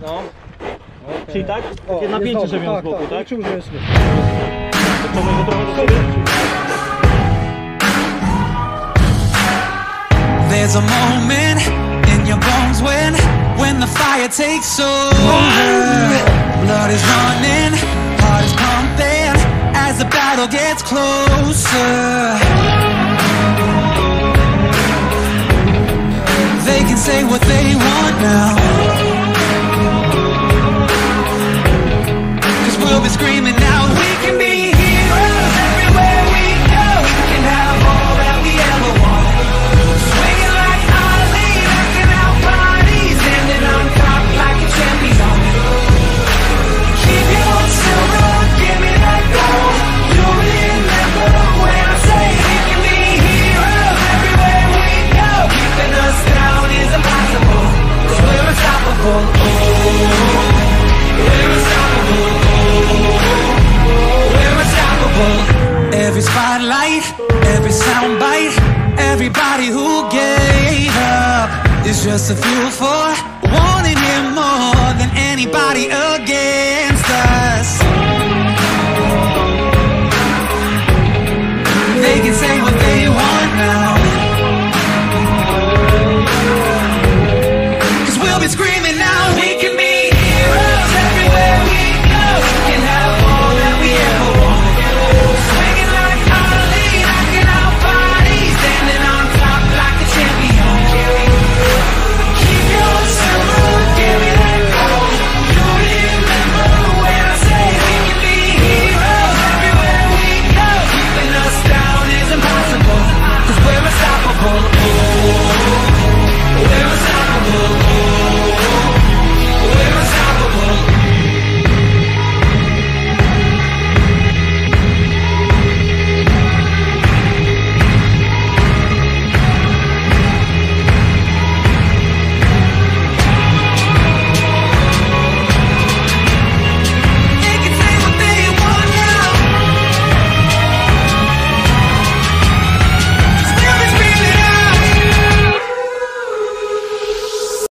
No. Okay. Czyli tak? Takie napięcie, z boku, tak? To może trochę? There's a moment in your bones when When the fire takes over Blood is running, heart is pumping As the battle gets closer They can say what they want now Every spotlight, every soundbite, everybody who gave up is just a fuel for